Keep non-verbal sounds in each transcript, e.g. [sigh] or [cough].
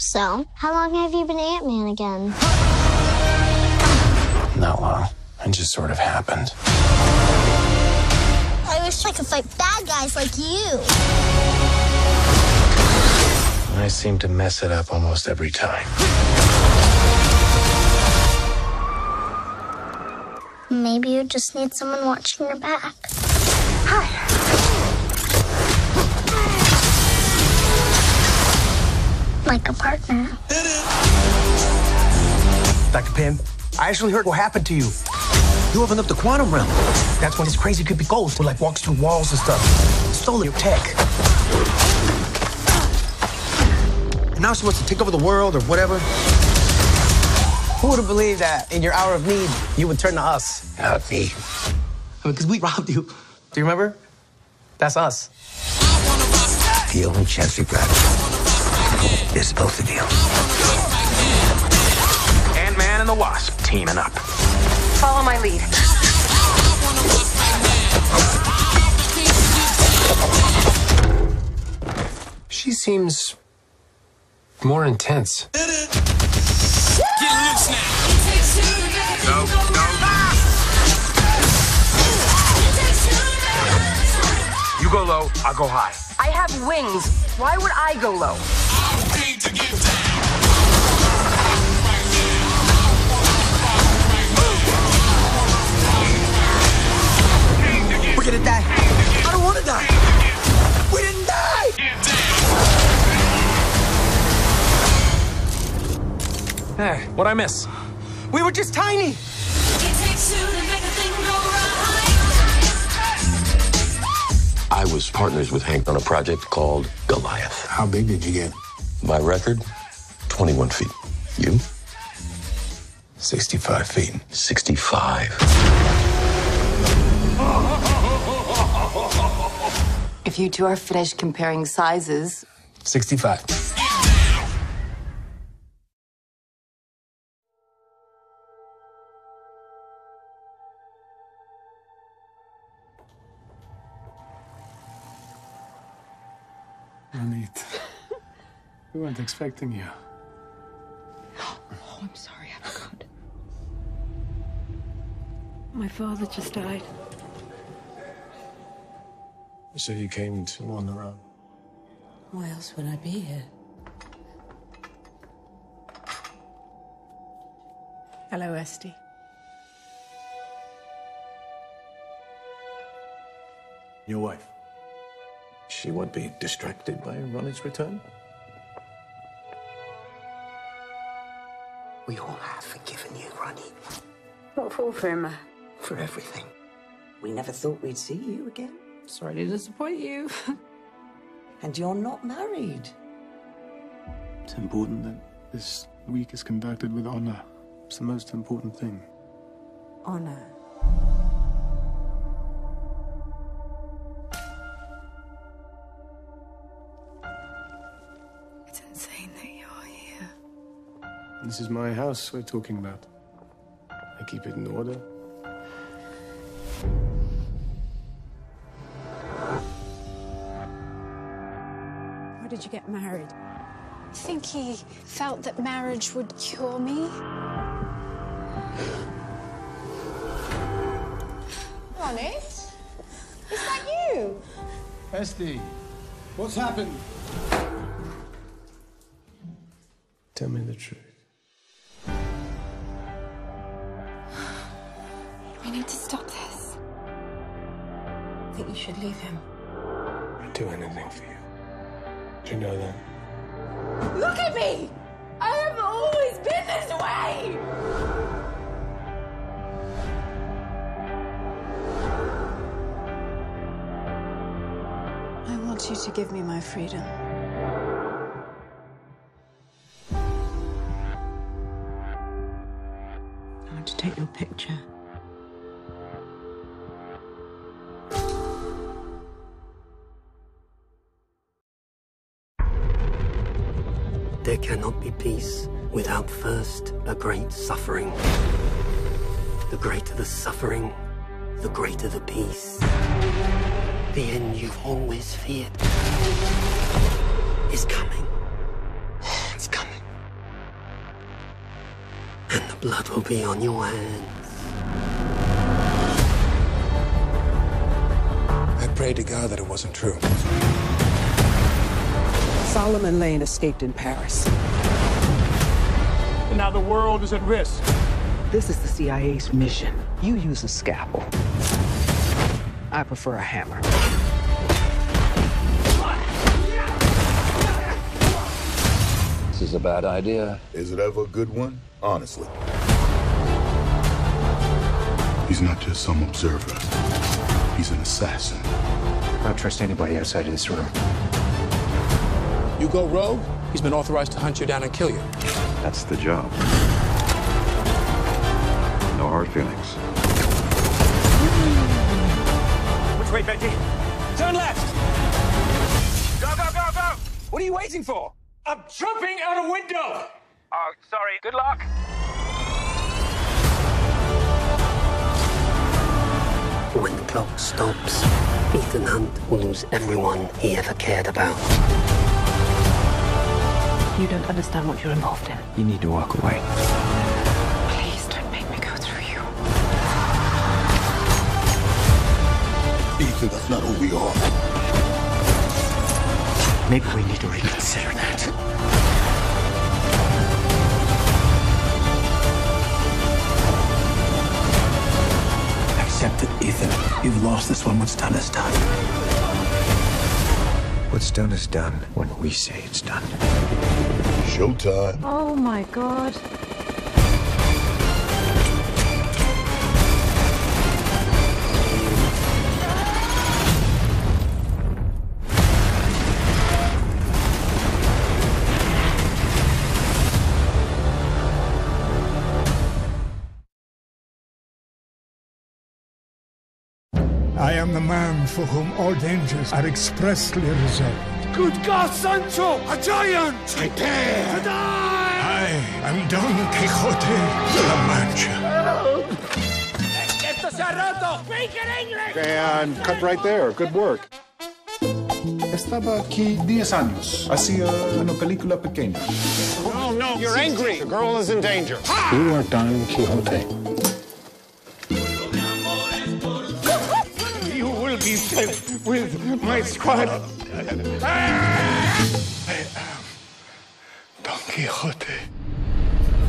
So, how long have you been Ant Man again? Not long. It just sort of happened. I wish I could fight bad guys like you. I seem to mess it up almost every time. Maybe you just need someone watching your back. Like a partner. Dr. Pym, I actually heard what happened to you. You opened up the quantum realm. That's when this crazy creepy ghost who like walks through walls and stuff. Stole your tech. And now she wants to take over the world or whatever. Who would have believed that in your hour of need, you would turn to us? Not me. Because we [laughs] robbed you. Do you remember? That's us. The only chance you've got is both of you. Ant-Man and the Wasp teaming up. Follow my lead. She seems more intense. Get loose No. You go low, I'll go high. I have wings. Why would I go low? We're gonna die. I don't wanna die. We didn't die. Hey, what'd I miss? We were just tiny. I was partners with Hank on a project called Goliath. How big did you get? My record, 21 feet. You? 65 feet. 65. If you two are finished comparing sizes, 65. Neat. we weren't expecting you. Oh, I'm sorry, I forgot. My father just died. So you came to on their own. Why else would I be here? Hello, Esti. Your wife. She won't be distracted by Ronnie's return. We all have forgiven you, Ronnie, What for, Fruma? for everything. We never thought we'd see you again. Sorry to disappoint you. [laughs] And you're not married. It's important that this week is conducted with honor. It's the most important thing. Honor. This is my house we're talking about. I keep it in order. Why did you get married? I think he felt that marriage would cure me. Ronnie? Is that you? Esti, what's happened? Tell me the truth. We need to stop this. I think you should leave him. I'd do anything for you. Do you know that? Look at me! I have always been this way! I want you to give me my freedom. I want to take your picture. there cannot be peace without first a great suffering. The greater the suffering, the greater the peace. The end you've always feared is coming. It's coming. And the blood will be on your hands. I prayed to God that it wasn't true. Solomon Lane escaped in Paris. And now the world is at risk. This is the CIA's mission. You use a scalpel. I prefer a hammer. This is a bad idea. Is it ever a good one? Honestly. He's not just some observer. He's an assassin. I don't trust anybody outside of this room. You go rogue, he's been authorized to hunt you down and kill you. That's the job. No hard feelings. Which way, Benji? Turn left! Go, go, go, go! What are you waiting for? I'm jumping out a window! Oh, sorry. Good luck. When the clock stops, Ethan Hunt will lose everyone he ever cared about. You don't understand what you're involved in. You need to walk away. Please don't make me go through you. Ethan, that's not who we are. Maybe we need to reconsider that. Accept it, Ethan. You've lost this one. What's done is done. What's done is done when we say it's done. Showtime. Oh my god. I am the man for whom all dangers are expressly reserved. Good God, Sancho! A giant! Prepare To die! I am Don Quixote de la Mancha. ¡Esto se ha roto! Speak in English! And cut right there. Good work. Estaba aquí 10 años. Hacía una película pequeña. No, no, you're angry. The girl is in danger. You are Don Quixote. With my squad. Don Quixote.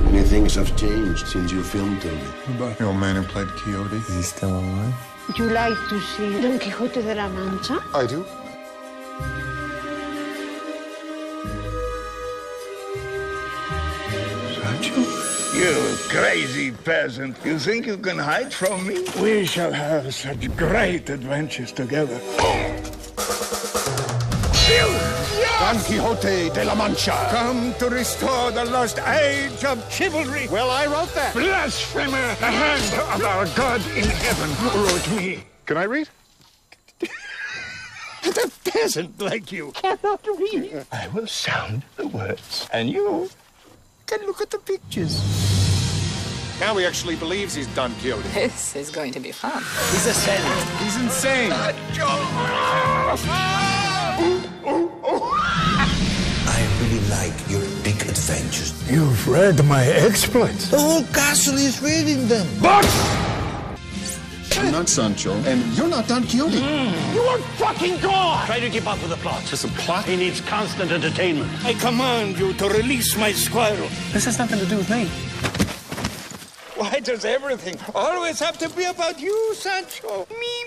Many things have changed since you filmed Toby. About the old man who played Quixote. Is he still alive? Would you like to see Don Quixote de la Mancha? I do. You crazy peasant. You think you can hide from me? We shall have such great adventures together. Don Quixote de la Mancha. Come to restore the lost age of chivalry. Well, I wrote that. Blasphemer! The hand of our God in heaven wrote me. Can I read? [laughs] A peasant like you cannot read. I will sound the words, and you can look at the pictures. Now he actually believes he's Don Quixote. This is going to be fun. He's a saint. He's insane. I really like your big adventures. You've read my exploits. The whole castle is reading them. But I'm not Sancho, and you're not Don Quixote. Mm. You are fucking God! Try to keep up with the plot. Just a plot? He needs constant entertainment. I command you to release my squirrel. This has nothing to do with me. Why does everything always have to be about you, Sancho? Me,